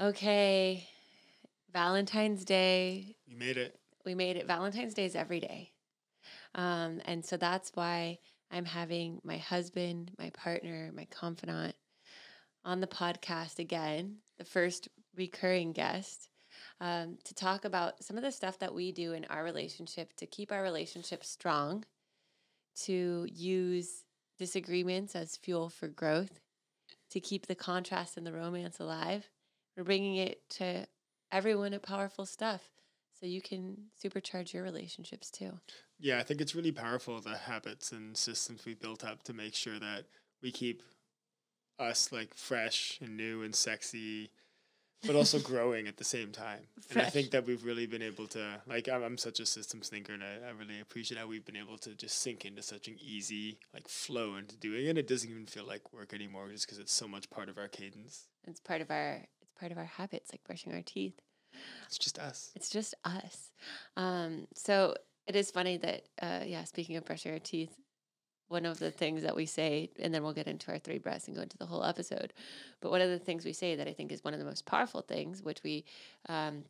Okay. Valentine's Day. You made it. We made it. Valentine's Day is every day. Um, and so that's why I'm having my husband, my partner, my confidant on the podcast again, the first recurring guest, um, to talk about some of the stuff that we do in our relationship to keep our relationship strong, to use disagreements as fuel for growth, to keep the contrast and the romance alive. We're bringing it to everyone at Powerful Stuff so you can supercharge your relationships too. Yeah, I think it's really powerful the habits and systems we built up to make sure that we keep us like fresh and new and sexy, but also growing at the same time. And I think that we've really been able to like I'm, I'm such a systems thinker and I, I really appreciate how we've been able to just sink into such an easy like flow into doing it. It doesn't even feel like work anymore just because it's so much part of our cadence. It's part of our part of our habits, like brushing our teeth. It's just us. It's just us. Um, so it is funny that, uh, yeah, speaking of brushing our teeth, one of the things that we say, and then we'll get into our three breaths and go into the whole episode. But one of the things we say that I think is one of the most powerful things, which we um,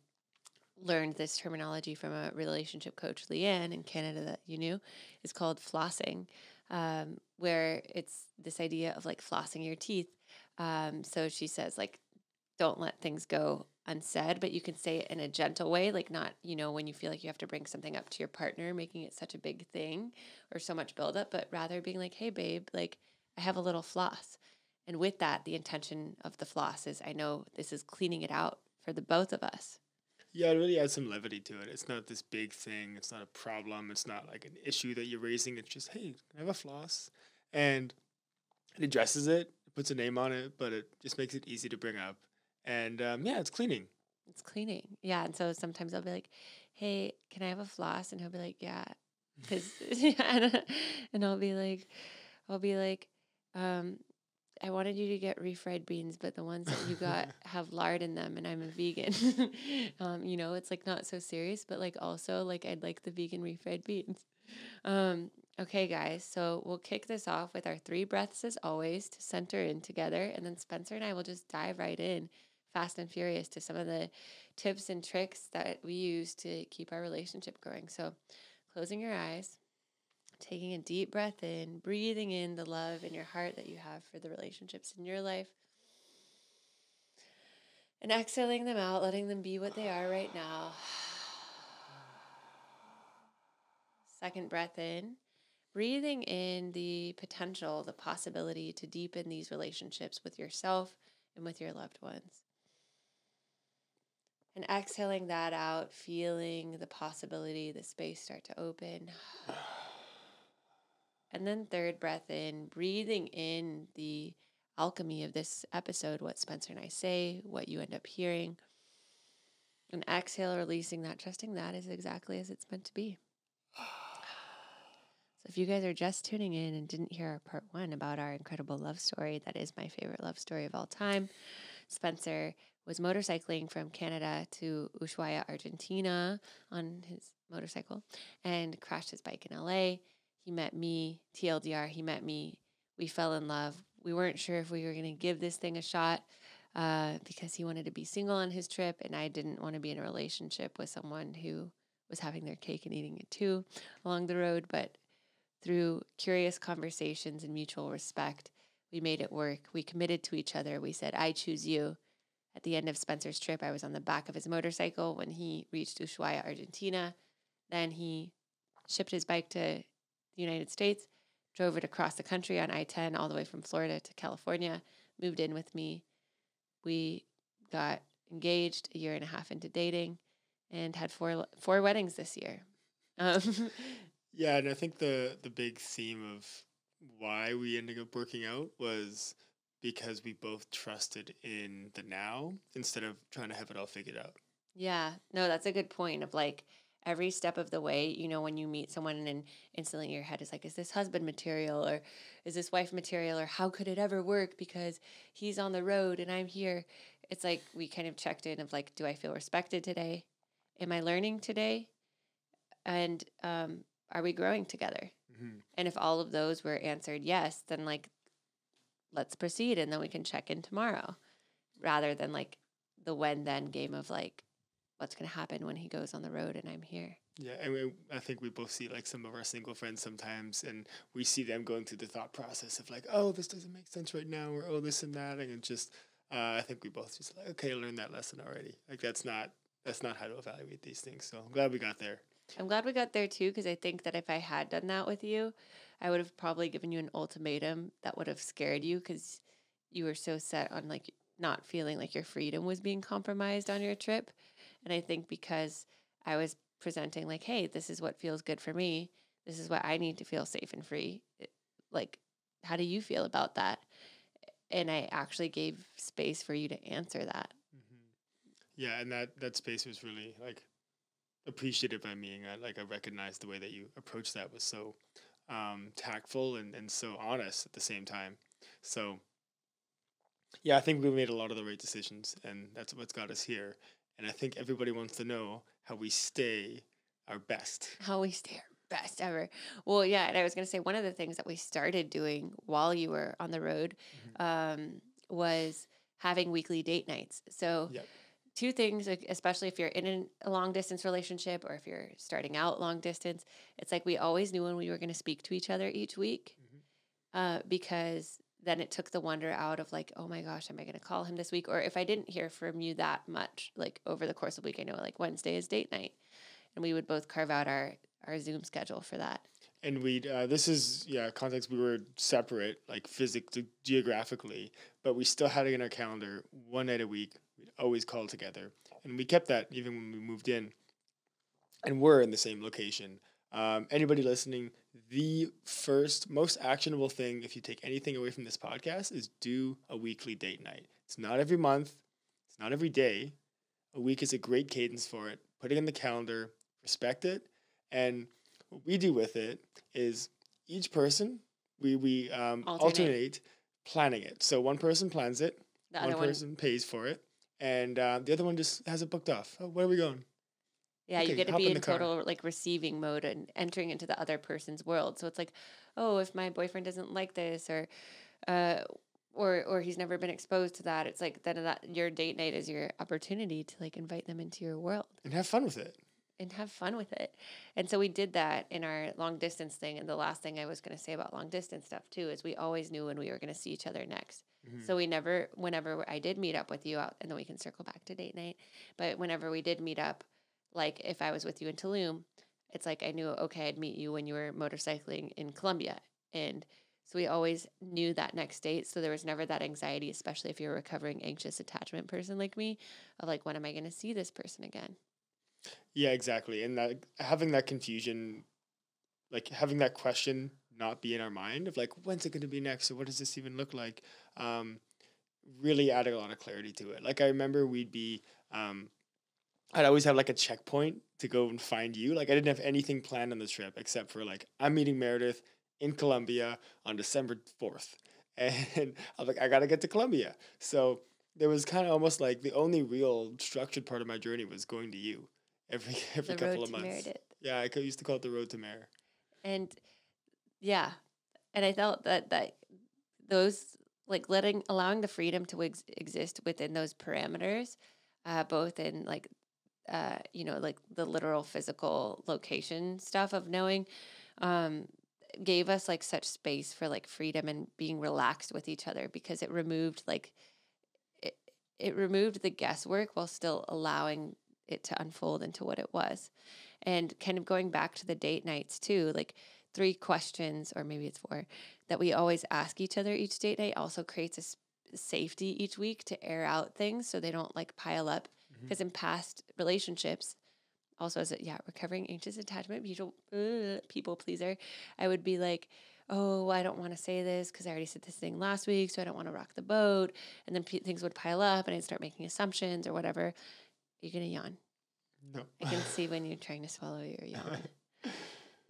learned this terminology from a relationship coach, Leanne, in Canada, that you knew, is called flossing, um, where it's this idea of like flossing your teeth. Um, so she says, like, don't let things go unsaid, but you can say it in a gentle way, like not, you know, when you feel like you have to bring something up to your partner, making it such a big thing or so much buildup, but rather being like, hey, babe, like I have a little floss. And with that, the intention of the floss is I know this is cleaning it out for the both of us. Yeah, it really adds some levity to it. It's not this big thing. It's not a problem. It's not like an issue that you're raising. It's just, hey, I have a floss. And it addresses it, it puts a name on it, but it just makes it easy to bring up and um, yeah, it's cleaning. It's cleaning. Yeah. And so sometimes I'll be like, hey, can I have a floss? And he'll be like, yeah. Cause, and I'll be like, I'll be like, um, I wanted you to get refried beans, but the ones that you got have lard in them, and I'm a vegan. um, you know, it's like not so serious, but like also like I'd like the vegan refried beans. Um, okay, guys, so we'll kick this off with our three breaths as always to center in together, and then Spencer and I will just dive right in fast and furious to some of the tips and tricks that we use to keep our relationship growing. So, closing your eyes, taking a deep breath in, breathing in the love in your heart that you have for the relationships in your life, and exhaling them out, letting them be what they are right now. Second breath in, breathing in the potential, the possibility to deepen these relationships with yourself and with your loved ones. And exhaling that out, feeling the possibility, the space start to open. And then third breath in, breathing in the alchemy of this episode, what Spencer and I say, what you end up hearing. And exhale, releasing that, trusting that is exactly as it's meant to be. So if you guys are just tuning in and didn't hear our part one about our incredible love story, that is my favorite love story of all time. Spencer was motorcycling from Canada to Ushuaia, Argentina on his motorcycle and crashed his bike in LA. He met me, TLDR, he met me. We fell in love. We weren't sure if we were going to give this thing a shot uh, because he wanted to be single on his trip and I didn't want to be in a relationship with someone who was having their cake and eating it too along the road. But through curious conversations and mutual respect, we made it work. We committed to each other. We said, I choose you. At the end of Spencer's trip, I was on the back of his motorcycle when he reached Ushuaia, Argentina. Then he shipped his bike to the United States, drove it across the country on I 10 all the way from Florida to California, moved in with me. We got engaged a year and a half into dating and had four four weddings this year. Um, yeah, and I think the the big theme of why we ended up working out was because we both trusted in the now instead of trying to have it all figured out. Yeah, no, that's a good point of like every step of the way, you know, when you meet someone and instantly your head is like, is this husband material or is this wife material or how could it ever work because he's on the road and I'm here? It's like we kind of checked in of like, do I feel respected today? Am I learning today? And um, are we growing together? Mm-hmm. And if all of those were answered yes, then like let's proceed and then we can check in tomorrow rather than like the when then game of like what's going to happen when he goes on the road and I'm here. Yeah, and we, I think we both see like some of our single friends sometimes, and we see them going through the thought process of like, oh, this doesn't make sense right now, or oh, this and that, and it just, uh, I think we both just like, okay, I learned that lesson already. Like that's not that's not how to evaluate these things. So I'm glad we got there. I'm glad we got there too, because I think that if I had done that with you, I would have probably given you an ultimatum that would have scared you because you were so set on like not feeling like your freedom was being compromised on your trip. And I think because I was presenting like, hey, this is what feels good for me. This is what I need to feel safe and free. Like, how do you feel about that? And I actually gave space for you to answer that. Mm-hmm. Yeah, and that that space was really like appreciated by me. And I, like I recognized the way that you approached that was so um, tactful and, and so honest at the same time. So yeah, I think we've made a lot of the right decisions, and that's what's got us here. And I think everybody wants to know how we stay our best. How we stay our best ever. Well, yeah, and I was going to say one of the things that we started doing while you were on the road mm-hmm. um, was having weekly date nights. So, yep. Two things, especially if you're in a long distance relationship or if you're starting out long distance, it's like we always knew when we were going to speak to each other each week mm-hmm. uh, because then it took the wonder out of like, oh my gosh, am I going to call him this week? Or if I didn't hear from you that much, like over the course of the week, I know like Wednesday is date night, and we would both carve out our our Zoom schedule for that. And we'd uh, this is yeah context. We were separate, like physically, geographically, but we still had it in our calendar one night a week. We'd always call together, and we kept that even when we moved in. And we're in the same location. Um, anybody listening, the first most actionable thing, if you take anything away from this podcast, is do a weekly date night. It's not every month, it's not every day. A week is a great cadence for it. Put it in the calendar, respect it, and what we do with it is each person we we um, alternate. alternate. planning it. So one person plans it, the one person one... pays for it, and uh, the other one just has it booked off. Oh, where are we going? Yeah, okay, you get to be in, in total car. like receiving mode and entering into the other person's world. So it's like, oh, if my boyfriend doesn't like this or uh or or he's never been exposed to that, it's like then that your date night is your opportunity to like invite them into your world. And have fun with it. And have fun with it. And so we did that in our long distance thing. And the last thing I was gonna say about long distance stuff too is we always knew when we were gonna see each other next. Mm-hmm. So we never whenever I did meet up with you out and then we can circle back to date night. But whenever we did meet up, like if I was with you in Tulum, it's like I knew okay, I'd meet you when you were motorcycling in Colombia. And so we always knew that next date. So there was never that anxiety, especially if you're a recovering anxious attachment person like me, of like, when am I gonna see this person again? Yeah, exactly. And that having that confusion, like having that question not be in our mind of like, when's it gonna be next? Or what does this even look like? Um, really added a lot of clarity to it. Like I remember we'd be um, I'd always have like a checkpoint to go and find you. Like I didn't have anything planned on the trip except for like I'm meeting Meredith in Colombia on December fourth, and I'm like I gotta get to Colombia. So there was kind of almost like the only real structured part of my journey was going to you every every the couple of months. Meredith. Yeah, I used to call it the road to Mare. And yeah, and I felt that that those like letting allowing the freedom to ex- exist within those parameters, uh, both in like uh, you know, like the literal physical location stuff of knowing, um, gave us like such space for like freedom and being relaxed with each other because it removed like it, it removed the guesswork while still allowing it to unfold into what it was. And kind of going back to the date nights too, like three questions or maybe it's four that we always ask each other each date night also creates a safety each week to air out things so they don't like pile up because mm-hmm. in past relationships, also as a yeah recovering anxious attachment people uh, people pleaser, I would be like, oh, I don't want to say this because I already said this thing last week, so I don't want to rock the boat, and then p- things would pile up, and I'd start making assumptions or whatever. You're gonna yawn. No, I can see when you're trying to swallow your yawn.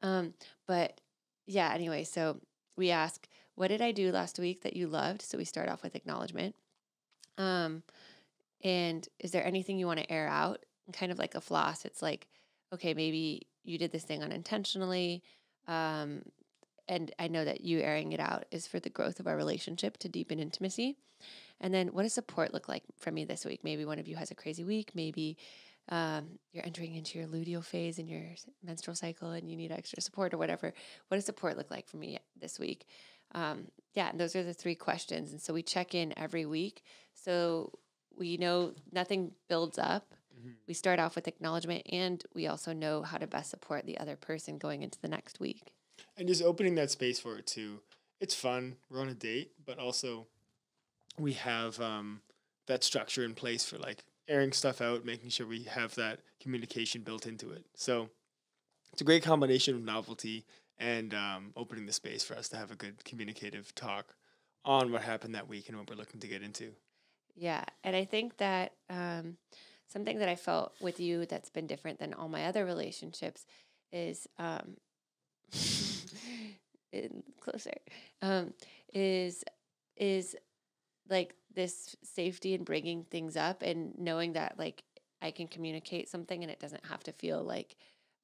Um, but yeah. Anyway, so we ask, what did I do last week that you loved? So we start off with acknowledgement. Um, and is there anything you want to air out? And kind of like a floss, it's like, okay, maybe you did this thing unintentionally. Um, and I know that you airing it out is for the growth of our relationship to deepen intimacy. And then what does support look like for me this week? Maybe one of you has a crazy week. Maybe um, you're entering into your luteal phase in your menstrual cycle and you need extra support or whatever. What does support look like for me this week? Um, yeah, those are the three questions. And so we check in every week. So we know nothing builds up. Mm-hmm. We start off with acknowledgement and we also know how to best support the other person going into the next week. And just opening that space for it too. It's fun. We're on a date, but also we have um, that structure in place for like airing stuff out, making sure we have that communication built into it. So it's a great combination of novelty and um, opening the space for us to have a good communicative talk on what happened that week and what we're looking to get into. Yeah. And I think that um, something that I felt with you that's been different than all my other relationships is um, closer um, is is like this safety in bringing things up and knowing that like I can communicate something and it doesn't have to feel like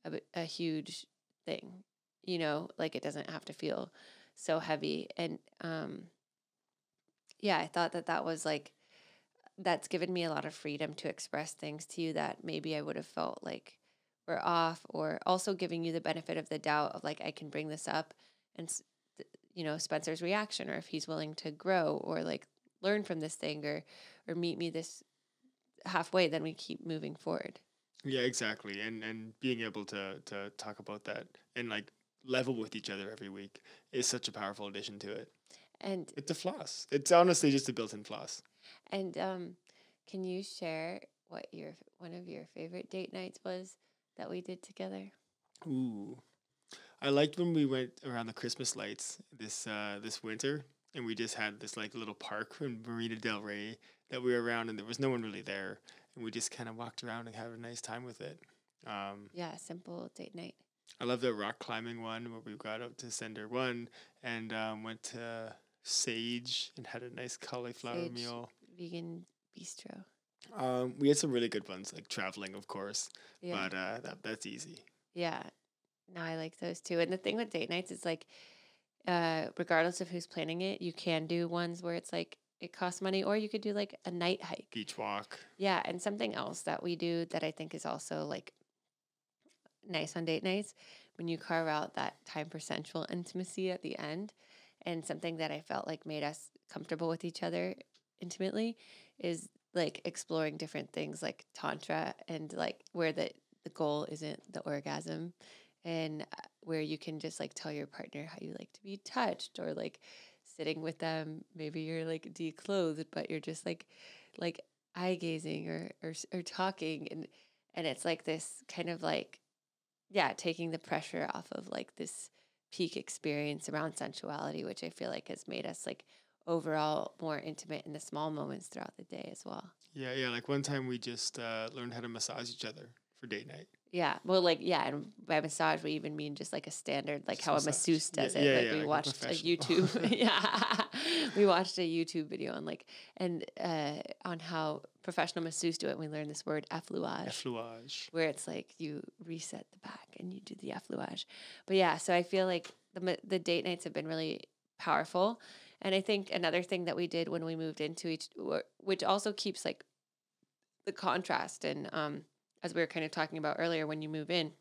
a, a huge thing, you know, like it doesn't have to feel so heavy. And um, yeah, I thought that that was like, that's given me a lot of freedom to express things to you that maybe I would have felt like were off, or also giving you the benefit of the doubt of like, I can bring this up and, you know, Spencer's reaction, or if he's willing to grow, or like learn from this thing or or meet me this halfway then we keep moving forward. Yeah exactly and and being able to to talk about that and like level with each other every week is such a powerful addition to it. And it's a floss. It's honestly just a built-in floss. And um can you share what your one of your favorite date nights was that we did together? Ooh. I liked when we went around the christmas lights this uh this winter and we just had this like little park in Marina Del Rey that we were around, and there was no one really there, and we just kind of walked around and had a nice time with it. Um, yeah, simple date night. I love the rock climbing one where we got up to Sender One and um, went to Sage and had a nice cauliflower Sage meal. Vegan bistro. Um, we had some really good ones, like traveling, of course, yeah. but uh, that that's easy. Yeah, no, I like those too. And the thing with date nights is like uh, regardless of who's planning it, you can do ones where it's like it costs money, or you could do like a night hike, beach walk. Yeah, and something else that we do that I think is also like nice on date nights when you carve out that time for sensual intimacy at the end, and something that I felt like made us comfortable with each other intimately is like exploring different things like tantra and like where the the goal isn't the orgasm and uh, where you can just like tell your partner how you like to be touched or like sitting with them. Maybe you're like declothed but you're just like like eye gazing or or or talking and and it's like this kind of like yeah taking the pressure off of like this peak experience around sensuality which i feel like has made us like overall more intimate in the small moments throughout the day as well. Yeah yeah like one time we just uh, learned how to massage each other for date night yeah. Well, like, yeah. And by massage, we even mean just like a standard, like just how massage. a masseuse does yeah, it. Yeah, like, yeah, we like watched a, a YouTube. yeah. we watched a YouTube video on like, and uh, on how professional masseuses do it. And we learned this word effleurage, effleurage, Where it's like you reset the back and you do the effleurage. But yeah, so I feel like the, the date nights have been really powerful. And I think another thing that we did when we moved into each, which also keeps like the contrast and, um, as we were kind of talking about earlier, when you move in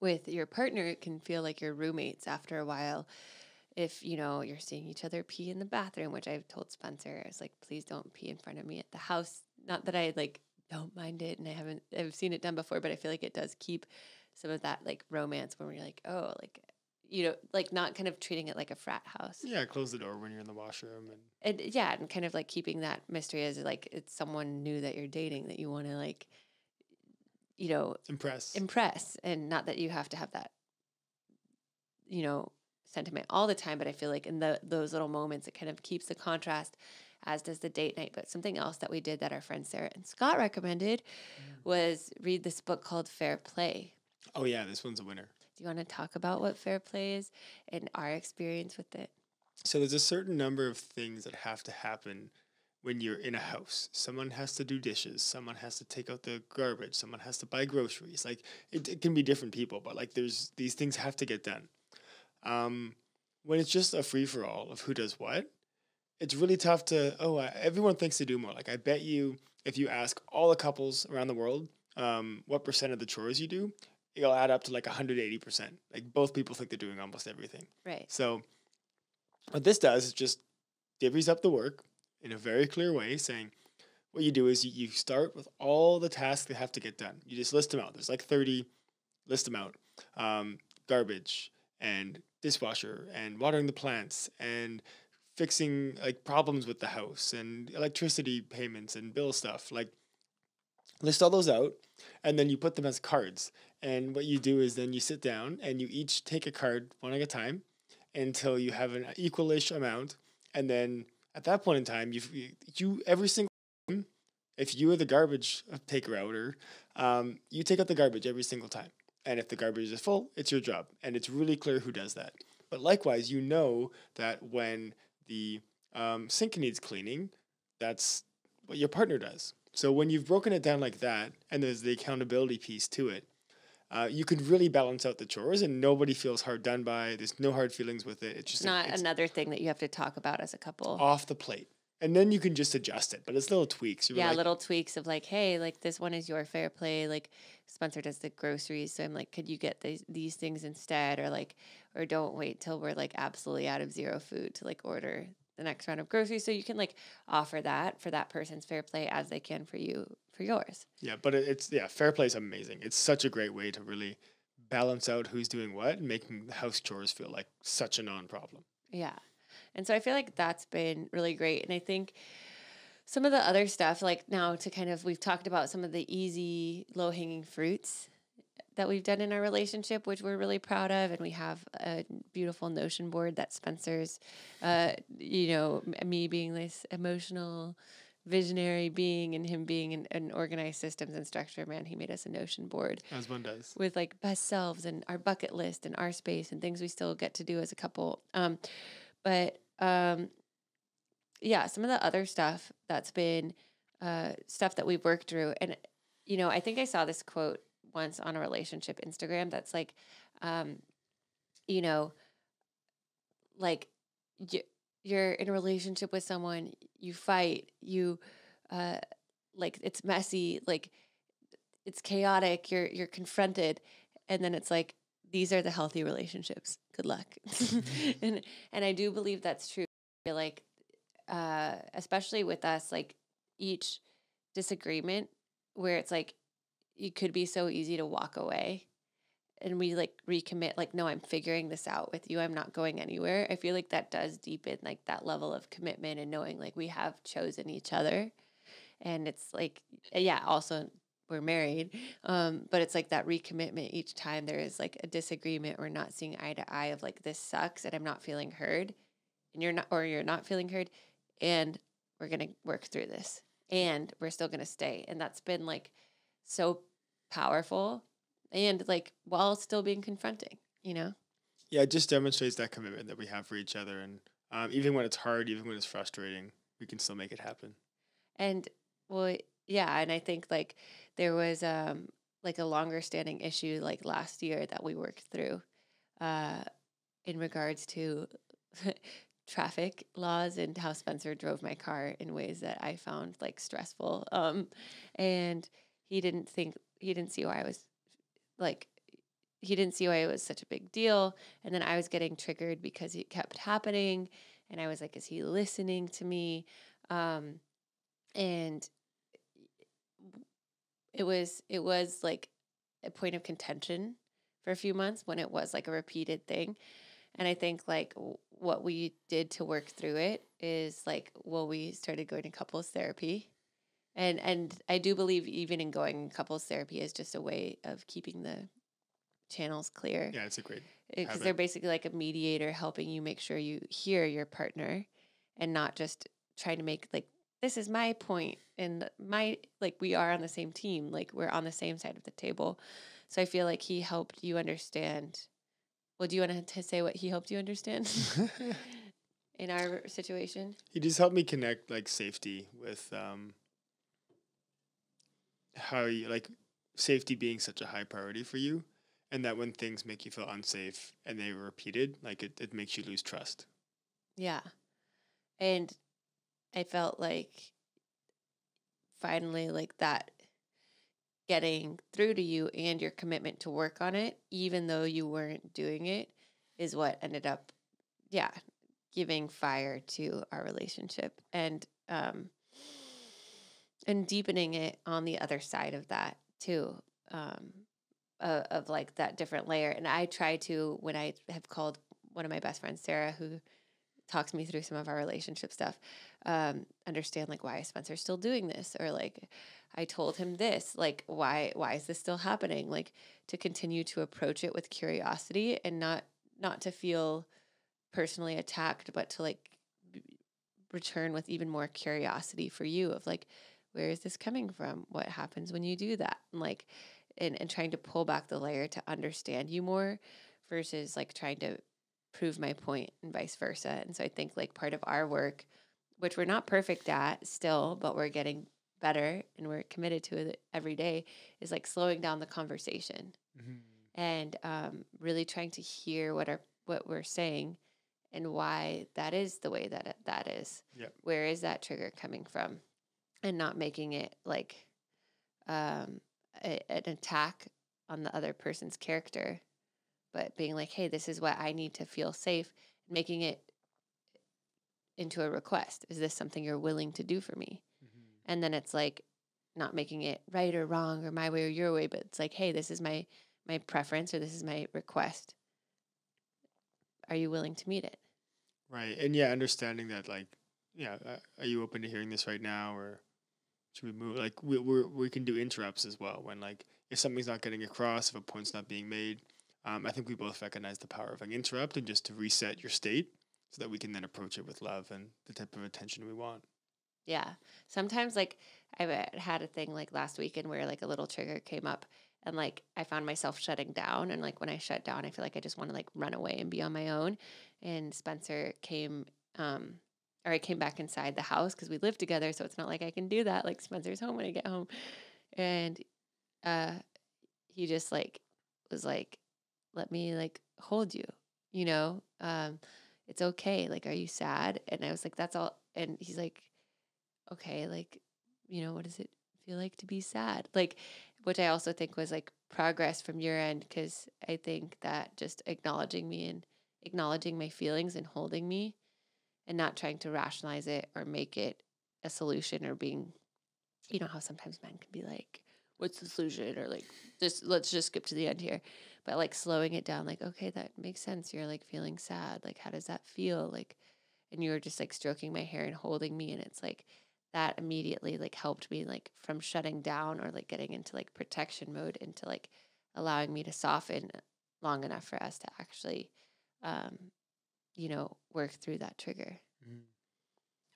with your partner, it can feel like your roommates after a while. If you know you're seeing each other pee in the bathroom, which I've told Spencer, I was like, please don't pee in front of me at the house. Not that I like don't mind it, and I haven't I've seen it done before, but I feel like it does keep some of that like romance when we're like, oh, like you know, like not kind of treating it like a frat house. Yeah, close the door when you're in the washroom and and yeah, and kind of like keeping that mystery as like it's someone new that you're dating that you want to like you know, impress. Impress. And not that you have to have that, you know, sentiment all the time, but I feel like in the those little moments it kind of keeps the contrast as does the date night. But something else that we did that our friends Sarah and Scott recommended mm. was read this book called Fair Play. Oh yeah, this one's a winner. Do you want to talk about what fair play is and our experience with it? So there's a certain number of things that have to happen when you're in a house. Someone has to do dishes, someone has to take out the garbage, someone has to buy groceries. Like it, it can be different people, but like there's these things have to get done. Um, when it's just a free for all of who does what, it's really tough to oh uh, everyone thinks they do more. Like I bet you if you ask all the couples around the world um, what percent of the chores you do, it'll add up to like 180%. Like both people think they're doing almost everything. Right. So what this does is just divvies up the work in a very clear way, saying what you do is you, you start with all the tasks that have to get done. You just list them out. There's like 30, list them out. Um, garbage and dishwasher and watering the plants and fixing like problems with the house and electricity payments and bill stuff. Like list all those out and then you put them as cards. And what you do is then you sit down and you each take a card one at a time until you have an equalish amount. And then at that point in time, you you every single time, if you are the garbage taker outer, um, you take out the garbage every single time. And if the garbage is full, it's your job. And it's really clear who does that. But likewise, you know that when the um, sink needs cleaning, that's what your partner does. So when you've broken it down like that, and there's the accountability piece to it, uh, you can really balance out the chores, and nobody feels hard done by. There's no hard feelings with it. It's just not it's another thing that you have to talk about as a couple. off the plate, and then you can just adjust it. But it's little tweaks. You're yeah, like, little tweaks of like, hey, like this one is your fair play. Like Spencer does the groceries, so I'm like, could you get these these things instead, or like, or don't wait till we're like absolutely out of zero food to like order the next round of groceries. So you can like offer that for that person's fair play as they can for you for yours. Yeah, but it's yeah, fair play is amazing. It's such a great way to really balance out who's doing what and making the house chores feel like such a non-problem. Yeah. And so I feel like that's been really great. And I think some of the other stuff, like now to kind of, we've talked about some of the easy, low hanging fruits that we've done in our relationship, which we're really proud of. And we have a beautiful Notion board that Spencer's, uh, you know, me being this emotional, visionary being and him being an, an organized systems and structure man, he made us a Notion board As one does. with like best selves and our bucket list and our space and things we still get to do as a couple. Um, but um, yeah, some of the other stuff that's been uh, stuff that we've worked through, and you know, I think I saw this quote once on a relationship Instagram that's like, um, you know, like you're in a relationship with someone, you fight, you uh, like it's messy, like it's chaotic, you're you're confronted, and then it's like these are the healthy relationships. Good luck. and and I do believe that's true. Like uh especially with us like each disagreement where it's like it could be so easy to walk away and we like recommit like no i'm figuring this out with you. I'm not going anywhere. I feel like that does deepen like that level of commitment and knowing like we have chosen each other. And it's like yeah also we're married um but it's like that recommitment each time there is like a disagreement or not seeing eye to eye of like this sucks and i'm not feeling heard and you're not or you're not feeling heard and we're going to work through this and we're still going to stay. And that's been like so powerful and like while still being confronting you know Yeah, it just demonstrates that commitment that we have for each other, and um, even when it's hard, even when it's frustrating, we can still make it happen. And well, yeah, and I think like there was um like a longer standing issue like last year that we worked through uh in regards to traffic laws and how Spencer drove my car in ways that I found like stressful. Um and he didn't think he didn't see why I was like he didn't see why it was such a big deal. And then I was getting triggered because it kept happening. And I was like is he listening to me? Um and it was it was like a point of contention for a few months when it was like a repeated thing. And i think like what we did to work through it is like well we started going to couples therapy and and i do believe even in going couples therapy is just a way of keeping the channels clear. Yeah, it's a great. because they're basically like a mediator helping you make sure you hear your partner and not just trying to make like this is my point and my like we are on the same team like we're on the same side of the table. So i feel like he helped you understand well do you want to say what he helped you understand in our situation? He just helped me connect like safety with um, how you like safety being such a high priority for you, and that when things make you feel unsafe and they were repeated, like it, it makes you lose trust. Yeah. And I felt like finally like that getting through to you and your commitment to work on it, even though you weren't doing it, is what ended up, yeah, giving fire to our relationship and um and deepening it on the other side of that too. Um of like that different layer. And I try to when I have called one of my best friends, Sarah, who talks me through some of our relationship stuff, um, understand like why is Spencer still doing this or like I told him this, like why why is this still happening? Like to continue to approach it with curiosity and not not to feel personally attacked, but to like return with even more curiosity for you of like where is this coming from? What happens when you do that? And like and, and trying to pull back the layer to understand you more versus like trying to prove my point and vice versa. And so I think like part of our work, which we're not perfect at still, but we're getting better and we're committed to it every day, is like slowing down the conversation Mm-hmm. and um, really trying to hear what our what we're saying and why that is the way that it, that is. Yep. Where is that trigger coming from? And not making it like um, a, an attack on the other person's character, but being like, hey, this is what I need to feel safe, making it into a request. Is this something you're willing to do for me? Mm-hmm. And then it's like not making it right or wrong or my way or your way, but it's like, hey, this is my my preference or this is my request. Are you willing to meet it? Right. And yeah, understanding that, like, yeah, uh, are you open to hearing this right now or should we move? Like, we we we can do interrupts as well when, like, if something's not getting across, if a point's not being made. Um, I think we both recognize the power of an interrupt and just to reset your state so that we can then approach it with love and the type of attention we want. Yeah. Sometimes like I had a thing like last weekend where like a little trigger came up and like I found myself shutting down and like when I shut down I feel like I just want to like run away and be on my own and Spencer came um or I came back inside the house cuz we live together so it's not like I can do that like Spencer's home when I get home. And uh he just like was like let me like hold you you know? Um it's okay like are you sad? And I was like that's all and he's like okay, like, you know, what does it feel like to be sad? Like, which I also think was like progress from your end because I think that just acknowledging me and acknowledging my feelings and holding me and not trying to rationalize it or make it a solution or being, you know, how sometimes men can be like, what's the solution? Or like, just let's just skip to the end here. But like slowing it down, like, okay, that makes sense. You're like feeling sad. Like, how does that feel? Like, and you were just like stroking my hair and holding me. And it's like, that immediately like helped me like from shutting down or like getting into like protection mode into like allowing me to soften long enough for us to actually um you know work through that trigger Mhm.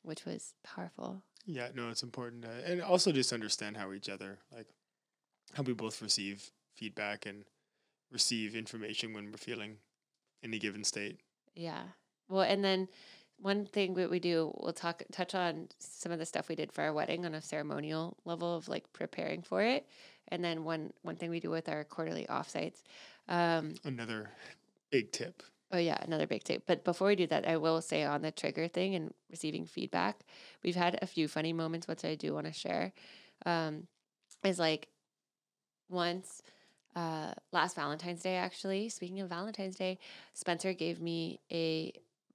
which was powerful Yeah, no, it's important to, and also just understand how each other, like, how we both receive feedback and receive information when we're feeling any given state. yeah well and then one thing that we do we'll talk touch on some of the stuff we did for our wedding on a ceremonial level of like preparing for it and then one one thing we do with our quarterly offsites um Another big tip. Oh yeah, another big tip. But before we do that, I will say on the trigger thing and receiving feedback, we've had a few funny moments, which I do want to share. Um, is like once uh, last Valentine's Day, actually. Speaking of Valentine's Day, Spencer gave me a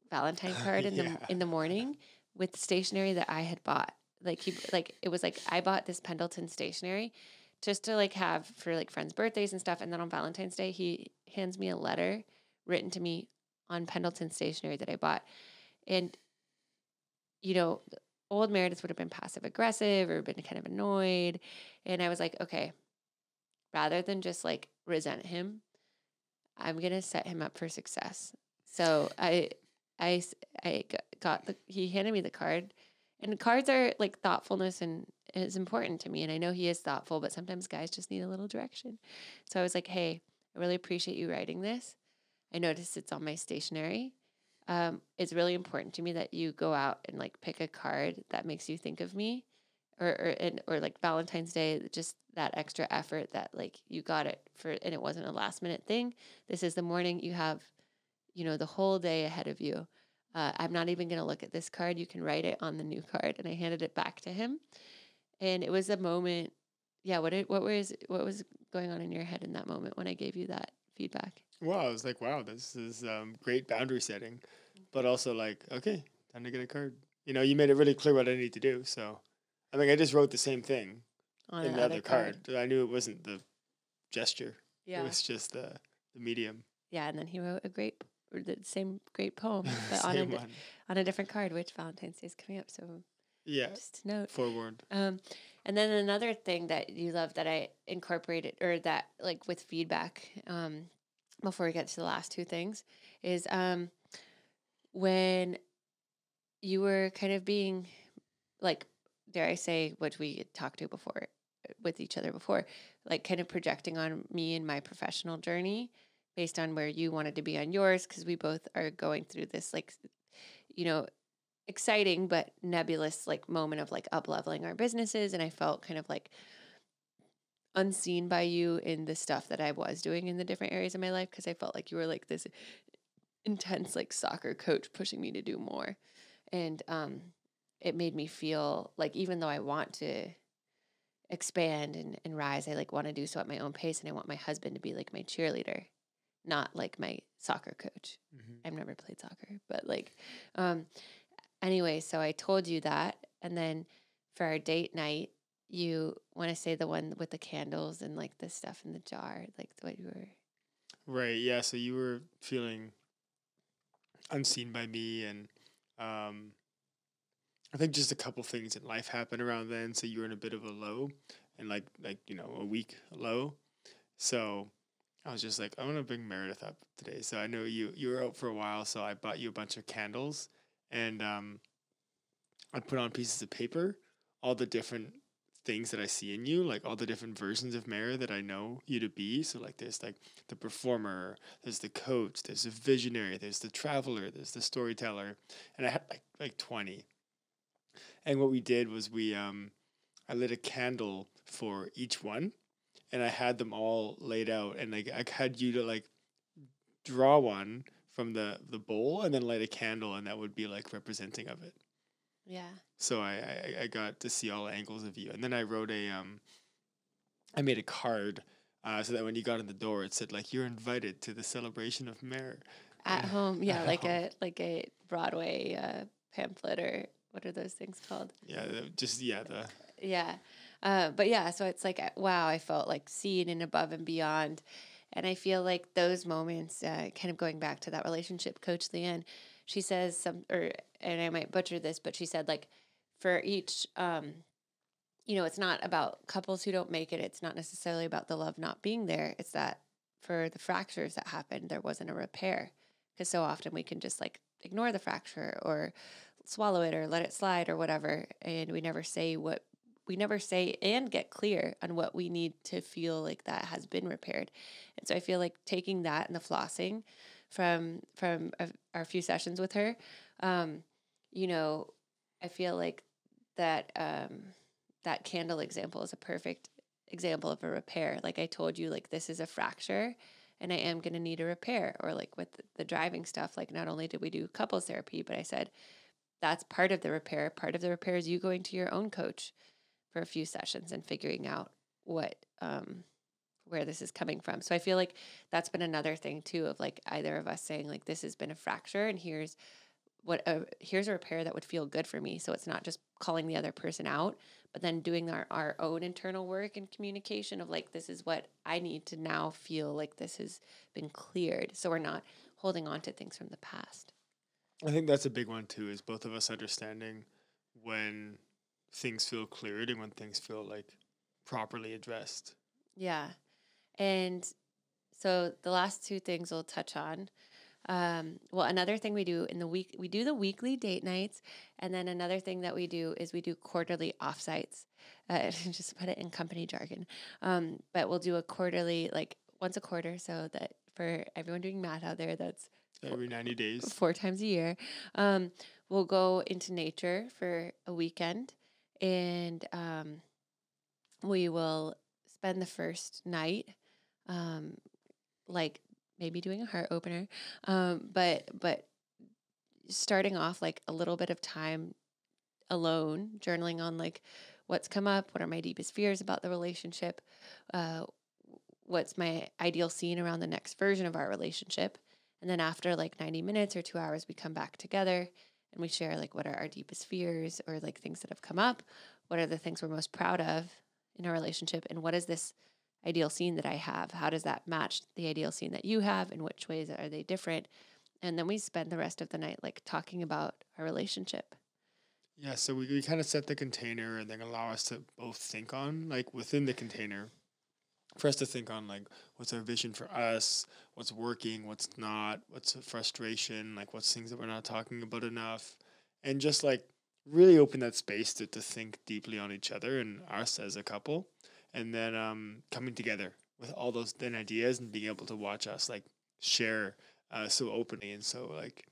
Valentine card in Yeah. the in the morning with stationery that I had bought. Like he like it was like I bought this Pendleton stationery just to like have for like friends' birthdays and stuff. And then on Valentine's Day, he hands me a letter written to me on Pendleton stationery that I bought. And, you know, old Meredith would have been passive aggressive or been kind of annoyed. And I was like, okay, rather than just like resent him, I'm going to set him up for success. So I, I, I got the, he handed me the card. And cards are like thoughtfulness and is important to me. And I know he is thoughtful, but sometimes guys just need a little direction. So I was like, hey, I really appreciate you writing this. I noticed it's on my stationery. Um, it's really important to me that you go out and like pick a card that makes you think of me, or or and, or like Valentine's Day, just that extra effort that like you got it for, and it wasn't a last minute thing. This is the morning you have, you know, the whole day ahead of you. uh, I'm not even going to look at this card. You can write it on the new card. And I handed it back to him. And it was a moment. Yeah. What, it, what was, what was going on in your head in that moment when I gave you that feedback? Well, I was like, wow, this is um, great boundary setting, but also like, okay, time to get a card. You know, you made it really clear what I need to do. So, I mean, I just wrote the same thing On in the other card. I knew it wasn't the gesture. Yeah. It was just the, the medium. Yeah. And then he wrote a great, or the same great poem, but on a, di- on a different card, which Valentine's Day is coming up. So Yeah. just note. Forewarned. Um, and then another thing that you love that I incorporated, or that like with feedback, um, before we get to the last two things, is um, when you were kind of being like, dare I say, what we talked to before with each other before, like kind of projecting on me and my professional journey based on where you wanted to be on yours, because we both are going through this like, you know, exciting but nebulous like moment of like up leveling our businesses and I felt kind of like unseen by you in the stuff that I was doing in the different areas of my life because I felt like you were like this intense like soccer coach pushing me to do more. And um it made me feel like even though I want to expand and, and rise I like want to do so at my own pace and I want my husband to be like my cheerleader not like my soccer coach. Hmm I've never played soccer, but like, um, anyway, so I told you that. And then for our date night, you want to say the one with the candles and like the stuff in the jar, like what you were. Right. Yeah. So you were feeling unseen by me, and um, I think just a couple things in life happened around then. So you were in a bit of a low, and like like you know a week low. So I was just like, I want to bring Meredith up today. So I know you you were out for a while, so I bought you a bunch of candles, and um, I put on pieces of paper all the different things that I see in you, like all the different versions of Mara that I know you to be. So like there's like the performer, there's the coach, there's the visionary, there's the traveler, there's the storyteller, and I had like like twenty. And what we did was we um, I lit a candle for each one, and I had them all laid out, and like I had you to like draw one from the the bowl and then light a candle, and that would be like representing of it. Yeah. So I, I I got to see all angles of you, and then I wrote a um. I made a card, uh, so that when you got in the door, it said like you're invited to the celebration of Mare. At Yeah. home. Yeah. At like home. a, like a Broadway uh, pamphlet or what are those things called? Yeah, just yeah the Yeah. Uh, but yeah, so it's like, uh, wow, I felt like seen and above and beyond. And I feel like those moments, uh, kind of going back to that relationship coach, Leanne, she says some, or, and I might butcher this, but she said like for each, um, you know, it's not about couples who don't make it. It's not necessarily about the love not being there. It's that for the fractures that happened, there wasn't a repair. Because so often we can just like ignore the fracture or swallow it or let it slide or whatever. And we never say what we never say and get clear on what we need to feel like that has been repaired. And so I feel like taking that and the flossing from from a, our few sessions with her, um, you know, I feel like that um, that candle example is a perfect example of a repair. Like I told you, like this is a fracture, and I am going to need a repair. Or like with the driving stuff, like not only did we do couples therapy, but I said that's part of the repair. Part of the repair is you going to your own coach for a few sessions and figuring out what um where this is coming from. So I feel like that's been another thing too of like either of us saying like this has been a fracture and here's what a, here's a repair that would feel good for me. So it's not just calling the other person out, but then doing our, our own internal work and communication of like this is what I need to now feel like this has been cleared. So we're not holding on to things from the past. I think that's a big one too. Is both of us understanding when things feel cleared and when things feel like properly addressed. Yeah. And so the last two things we'll touch on. Um, well, another thing we do in the week, we do the weekly date nights. And then another thing that we do is we do quarterly offsites. Uh, just put it in company jargon. Um, but we'll do a quarterly, like once a quarter. So that for everyone doing math out there, that's Every ninety days. four times a year. Um, we'll go into nature for a weekend and um, we will spend the first night um, like maybe doing a heart opener um, but but starting off like a little bit of time alone, journaling on like what's come up, what are my deepest fears about the relationship, uh, what's my ideal scene around the next version of our relationship. And then after like 90 minutes or two hours, we come back together and we share like what are our deepest fears or like things that have come up. What are the things we're most proud of in our relationship? And what is this ideal scene that I have? How does that match the ideal scene that you have? In which ways are they different? And then we spend the rest of the night like talking about our relationship. Yeah, so we, we kind of set the container and then allow us to both think on, like within the container, for us to think on like what's our vision for us, what's working, what's not, what's frustration, like what's things that we're not talking about enough, and just like really open that space to, to think deeply on each other and us as a couple, and then um, coming together with all those then ideas and being able to watch us like share uh, so openly and so like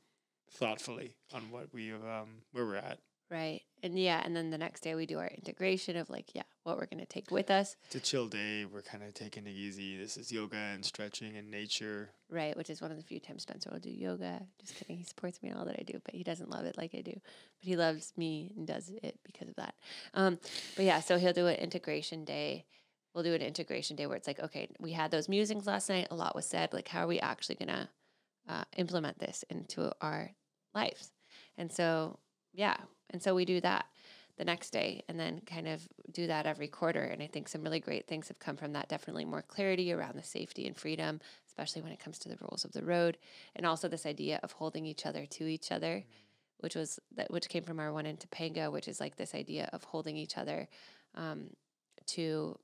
thoughtfully on what we um where we're at. Right. And yeah, and then the next day we do our integration of like, yeah, what we're going to take with us. It's a chill day. We're kind of taking it easy. This is yoga and stretching and nature. Right, which is one of the few times Spencer will do yoga. Just kidding. He supports me in all that I do, but he doesn't love it like I do. But he loves me and does it because of that. Um, but yeah, so he'll do an integration day. We'll do an integration day where it's like, okay, we had those musings last night. A lot was said. Like, how are we actually going to uh, implement this into our lives? And so, yeah, and so we do that the next day and then kind of do that every quarter. And I think some really great things have come from that. Definitely more clarity around the safety and freedom, especially when it comes to the rules of the road. And also this idea of holding each other to each other, mm-hmm. which was that which came from our one in Topanga, which is like this idea of holding each other um, to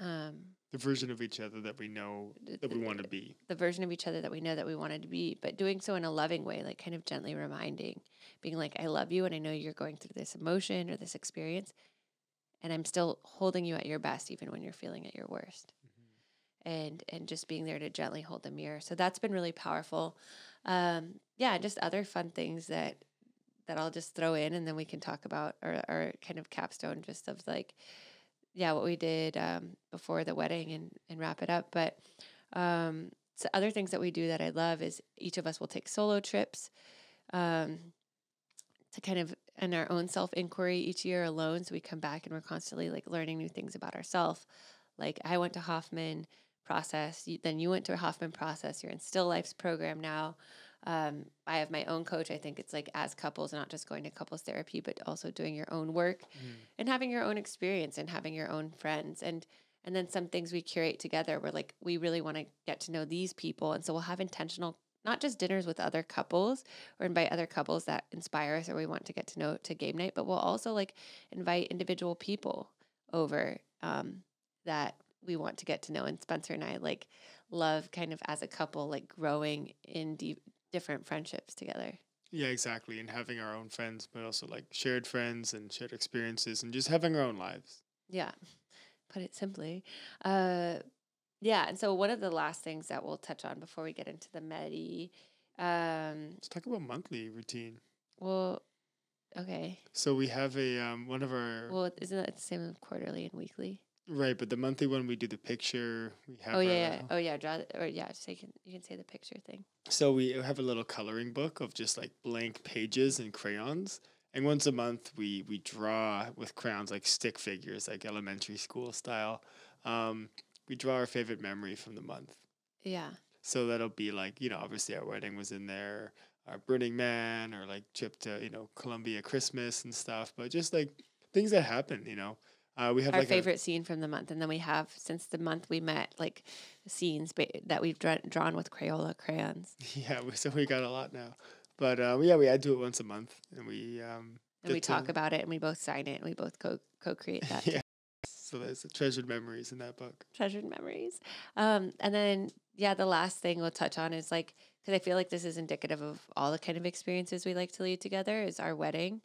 um, the version of each other that we know that we want to be. The version of each other that we know that we wanted to be, but doing so in a loving way, like kind of gently reminding, being like, I love you and I know you're going through this emotion or this experience. And I'm still holding you at your best even when you're feeling at your worst. Mm-hmm. And and just being there to gently hold the mirror. So that's been really powerful. Um, yeah, just other fun things that that I'll just throw in and then we can talk about or, or kind of capstone just of like yeah, what we did um, before the wedding and, and wrap it up. But um, so other things that we do that I love is each of us will take solo trips um, to kind of in our own self inquiry each year alone. So we come back and we're constantly like learning new things about ourselves. Like I went to Hoffman process, you, then you went to a Hoffman process. You're in Still Life's program now. Um, I have my own coach. I think it's like as couples, not just going to couples therapy, but also doing your own work mm. and having your own experience and having your own friends and and then some things we curate together. We're like we really want to get to know these people, and so we'll have intentional not just dinners with other couples or invite other couples that inspire us or we want to get to know to game night, but we'll also like invite individual people over um, that we want to get to know. And Spencer and I like love kind of as a couple like growing in deep different friendships together. Yeah, exactly. And having our own friends, but also like shared friends and shared experiences and just having our own lives. Yeah. Put it simply. Uh yeah, and so one of the last things that we'll touch on before we get into the medi um let's talk about monthly routine. Well, okay. So we have a um one of our Well, isn't that the same as quarterly and weekly? Right, but the monthly one we do the picture. We have. Oh yeah, yeah. oh yeah. Draw or yeah. So you can you can say the picture thing. So we have a little coloring book of just like blank pages and crayons, and once a month we we draw with crayons like stick figures, like elementary school style. Um, we draw our favorite memory from the month. Yeah. So that'll be like you know obviously our wedding was in there, our Burning Man, or like trip to you know Colombia Christmas and stuff, but just like things that happen, you know. Uh, we have our like favorite a, scene from the month, and then we have since the month we met like scenes ba- that we've dra- drawn with Crayola crayons. Yeah, so we got a lot now, but uh, yeah, we had to do it once a month, and we um, and we talk about it, and we both sign it, and we both co co create that. yeah. So there's treasured memories in that book. Treasured memories, um, and then yeah, the last thing we'll touch on is like because I feel like this is indicative of all the kind of experiences we like to lead together is our wedding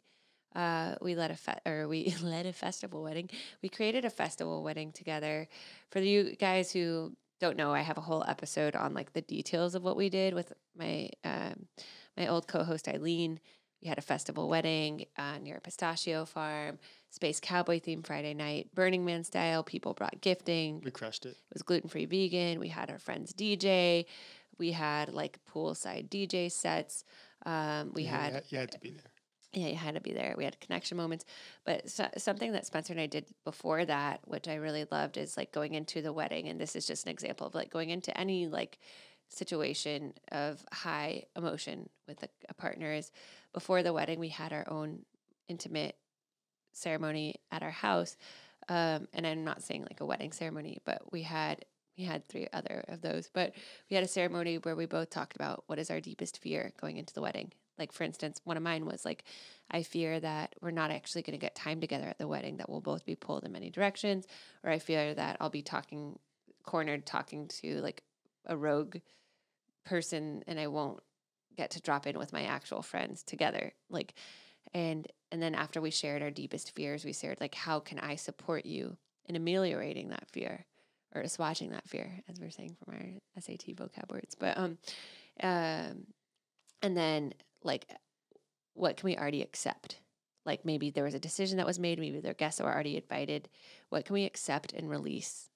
uh, we led a fe- or we led a festival wedding. We created a festival wedding together. For you guys who don't know, I have a whole episode on like the details of what we did with my um, my old co-host Eileen. We had a festival wedding uh, near a pistachio farm, space cowboy theme Friday night, Burning Man style. People brought gifting. We crushed it. It was gluten free vegan. We had our friends DJ. We had like poolside DJ sets. Um, we Yeah, had you had, you had to be there. Yeah, you had to be there. We had connection moments. But so, something that Spencer and I did before that, which I really loved, is like going into the wedding. And this is just an example of like going into any like situation of high emotion with a, a partner. Is before the wedding, we had our own intimate ceremony at our house. Um, and I'm not saying like a wedding ceremony, but we had we had three other of those. But we had a ceremony where we both talked about what is our deepest fear going into the wedding. Like for instance, one of mine was like, I fear that we're not actually going to get time together at the wedding. That we'll both be pulled in many directions, or I fear that I'll be talking cornered, talking to like a rogue person, and I won't get to drop in with my actual friends together. Like, and and then after we shared our deepest fears, we shared like, how can I support you in ameliorating that fear or assuaging that fear, as we're saying from our SAT vocab words. But um, um, and then like, what can we already accept? Like maybe there was a decision that was made, maybe their guests were already invited. What can we accept and release,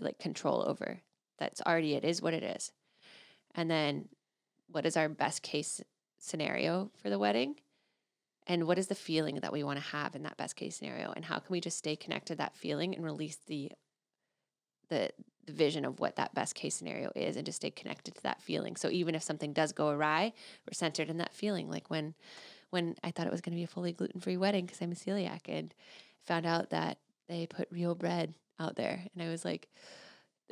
like control over? That's already it is what it is. And then, what is our best case scenario for the wedding? and what is the feeling that we want to have in that best case scenario and how can we just stay connected to that feeling and release the the the vision of what that best case scenario is and just stay connected to that feeling. So even if something does go awry we're centered in that feeling. Like when when i thought it was going to be a fully gluten-free wedding because i'm a celiac and found out that they put real bread out there. And i was like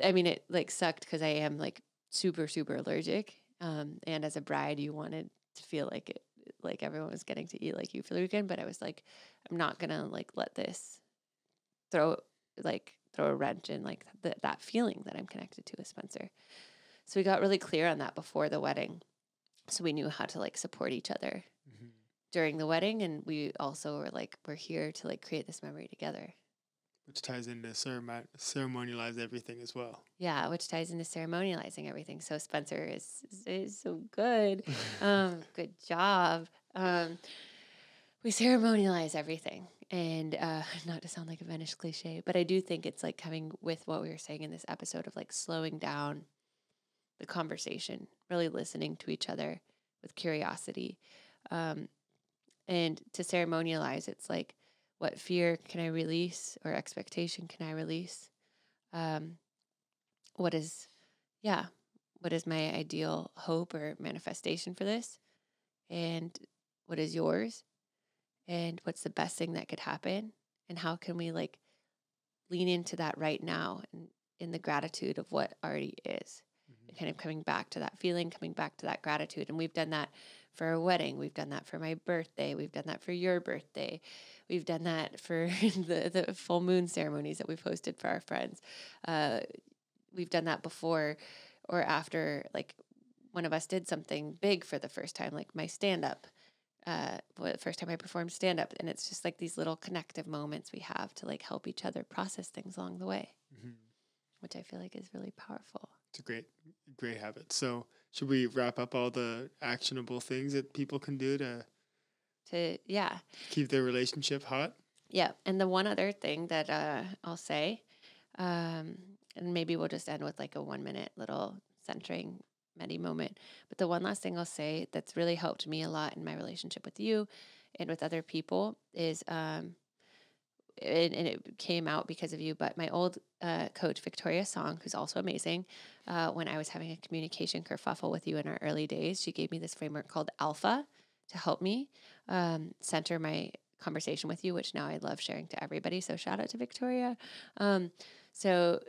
i mean it like sucked because i am like super super allergic. Um, and as a bride you wanted to feel like it like everyone was getting to eat like you for the weekend, but I was like, I'm not gonna like let this throw like throw a wrench in like th- that feeling that I'm connected to with Spencer. So we got really clear on that before the wedding, so we knew how to like support each other Mhm. during the wedding, and we also were like, we're here to like create this memory together. Which ties into ceremon- ceremonialize everything as well. Yeah, which ties into ceremonializing everything. So Spencer is is, is so good. um, good job. Um, we ceremonialize everything, and uh, not to sound like a Venice cliche, but I do think it's like coming with what we were saying in this episode of like slowing down the conversation, really listening to each other with curiosity, um, and to ceremonialize. It's like, what fear can I release, or expectation can I release? Um, what is, yeah, what is my ideal hope or manifestation for this and what is yours and what's the best thing that could happen and how can we like lean into that right now and in the gratitude of what already is Mhm. kind of coming back to that feeling coming back to that gratitude and we've done that for a wedding we've done that for my birthday we've done that for your birthday we've done that for the, the full moon ceremonies that we've hosted for our friends uh, we've done that before or after like one of us did something big for the first time like my stand up uh well, the first time i performed stand up and it's just like these little connective moments we have to like help each other process things along the way Mhm. which i feel like is really powerful It's a great, great habit. So, should we wrap up all the actionable things that people can do to to yeah keep their relationship hot? yeah and the one other thing that uh i'll say um and maybe we'll just end with like a one minute little centering medi moment but the one last thing i'll say that's really helped me a lot in my relationship with you and with other people is um and, and it came out because of you but my old uh, coach victoria song who's also amazing uh, when i was having a communication kerfuffle with you in our early days she gave me this framework called alpha to help me um, center my conversation with you which now i love sharing to everybody. So shout out to victoria. Um, so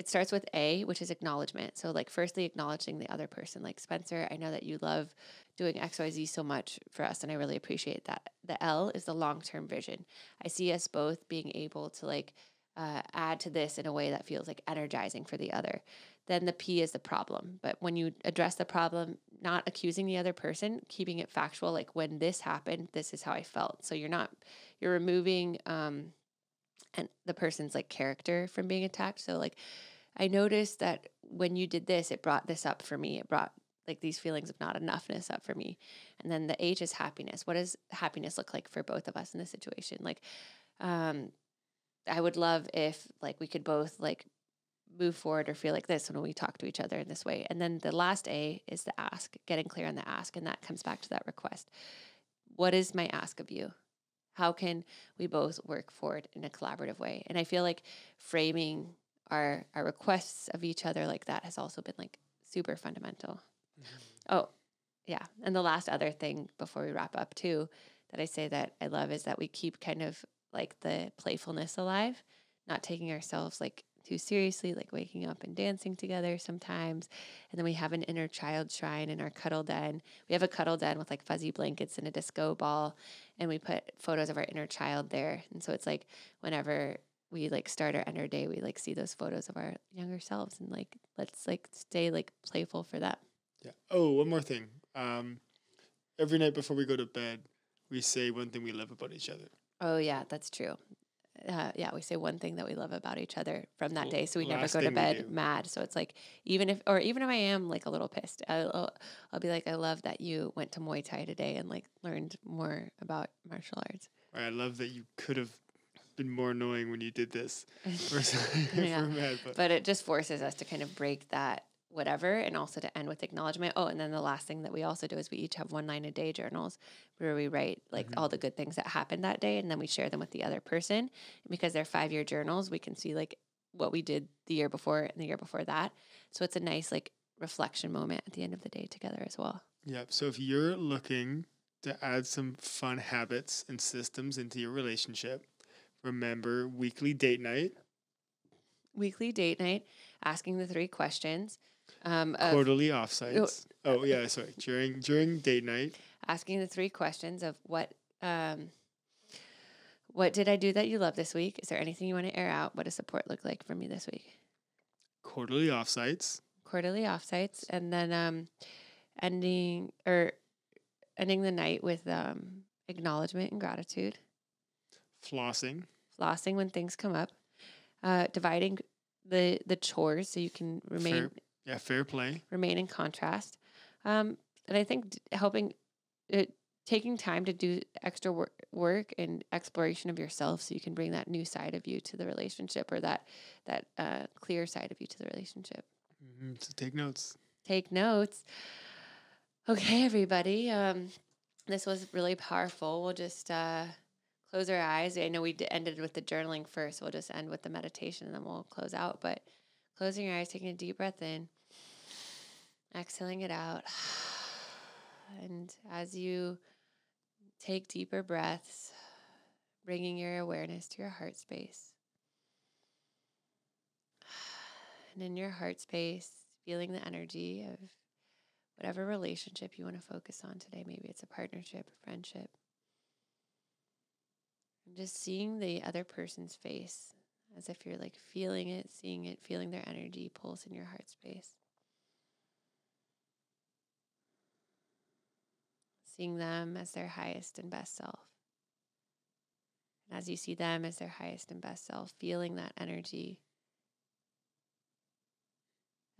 it starts with A, which is acknowledgement. So, like, firstly, acknowledging the other person. Like, Spencer, I know that you love doing XYZ so much for us, and I really appreciate that. The L is the long term vision. I see us both being able to, like, uh, add to this in a way that feels like energizing for the other. Then the P is the problem. But when you address the problem, not accusing the other person, keeping it factual, like, when this happened, this is how I felt. So, you're not, you're removing, um, and the person's like character from being attacked. So like I noticed that when you did this, it brought this up for me. It brought like these feelings of not enoughness up for me. And then the H is happiness. What does happiness look like for both of us in this situation? Like um I would love if like we could both like move forward or feel like this when we talk to each other in this way. And then the last A is the ask, getting clear on the ask. And that comes back to that request. What is my ask of you? How can we both work forward in a collaborative way? And I feel like framing our our requests of each other like that has also been like super fundamental. Mm-hmm. Oh, yeah. And the last other thing before we wrap up too that I say that I love is that we keep kind of like the playfulness alive, not taking ourselves like too seriously, like waking up and dancing together sometimes. And then we have an inner child shrine in our cuddle den. We have a cuddle den with like fuzzy blankets and a disco ball, and we put photos of our inner child there. And so it's like whenever we like start our inner day, we like see those photos of our younger selves and like let's like stay like playful for that. Yeah. Oh, one more thing. Um, every night before we go to bed, we say one thing we love about each other. Oh yeah, that's true. Uh, yeah, we say one thing that we love about each other from that day, so we never go to bed mad. So it's like even if, or even if I am like a little pissed, I'll, I'll, I'll be like, I love that you went to Muay Thai today and like learned more about martial arts. Or I love that you could have been more annoying when you did this. Yeah. mad, but, but it just forces us to kind of break that whatever and also to end with acknowledgement. Oh and then the last thing that we also do is we each have one line a day journals where we write like Mhm. all the good things that happened that day and then we share them with the other person. And because they're five year journals we can see like what we did the year before and the year before that. So it's a nice like reflection moment at the end of the day together as well. Yep. So if you're looking to add some fun habits and systems into your relationship, remember weekly date night, weekly date night asking the three questions um, quarterly offsites. Oh yeah, sorry. During during date night, asking the three questions of what um what did I do that you love this week? Is there anything you want to air out? What does support look like for me this week? quarterly offsites, Quarterly offsites and then um ending or ending the night with um acknowledgement and gratitude, flossing, flossing when things come up, uh dividing the the chores so you can remain Fair. Yeah, fair play, remain in contrast. Um, and I think helping, it, taking time to do extra work, work and exploration of yourself, so you can bring that new side of you to the relationship, or that that uh, clear side of you to the relationship. hmm So take notes. Take notes. Okay, everybody. Um, this was really powerful. We'll just uh, close our eyes. I know we d- ended with the journaling first. We'll just end with the meditation and then we'll close out. But closing your eyes, taking a deep breath in, exhaling it out. And as you take deeper breaths, bringing your awareness to your heart space. And in your heart space, feeling the energy of whatever relationship you want to focus on today. Maybe it's a partnership, a friendship. And just seeing the other person's face as if you're like feeling it, seeing it, feeling their energy pulse in your heart space. Seeing them as their highest and best self. And as you see them as their highest and best self, feeling that energy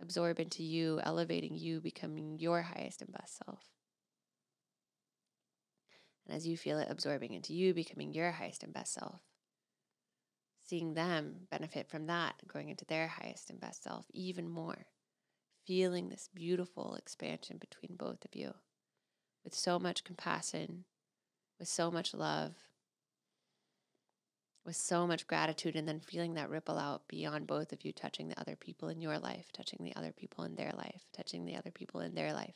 absorb into you, elevating you, becoming your highest and best self. And as you feel it absorbing into you, becoming your highest and best self, seeing them benefit from that, going into their highest and best self even more, feeling this beautiful expansion between both of you with so much compassion, with so much love, with so much gratitude, and then feeling that ripple out beyond both of you, touching the other people in your life, touching the other people in their life, touching the other people in their life,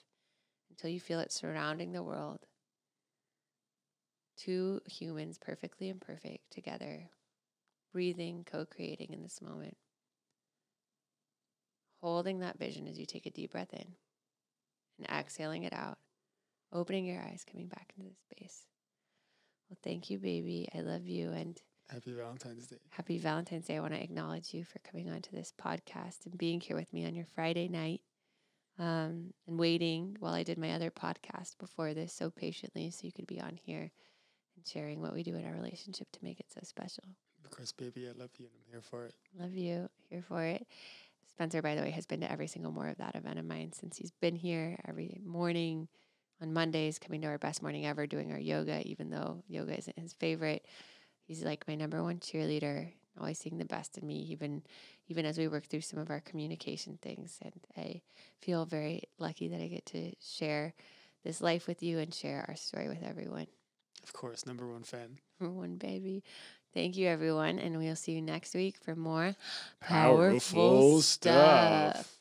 until you feel it surrounding the world. Two humans, perfectly imperfect, together, breathing, co creating in this moment. Holding that vision as you take a deep breath in and exhaling it out, opening your eyes, coming back into this space. Well, thank you, baby. I love you. And Happy Valentine's Day. Happy Valentine's Day. I want to acknowledge you for coming onto this podcast and being here with me on your Friday night um, and waiting while I did my other podcast before this so patiently so you could be on here and sharing what we do in our relationship to make it so special. Of course, baby, I love you and I'm here for it. Love you, here for it. Spencer, by the way, has been to every single more of that event of mine since he's been here every morning on Mondays, coming to our best morning ever, doing our yoga, even though yoga isn't his favorite. He's like my number one cheerleader, always seeing the best in me, even even as we work through some of our communication things. And I feel very lucky that I get to share this life with you and share our story with everyone. Of course, number one fan. Number one baby. Thank you, everyone. And we'll see you next week for more powerful, powerful stuff. stuff.